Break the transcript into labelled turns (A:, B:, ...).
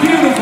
A: beautiful.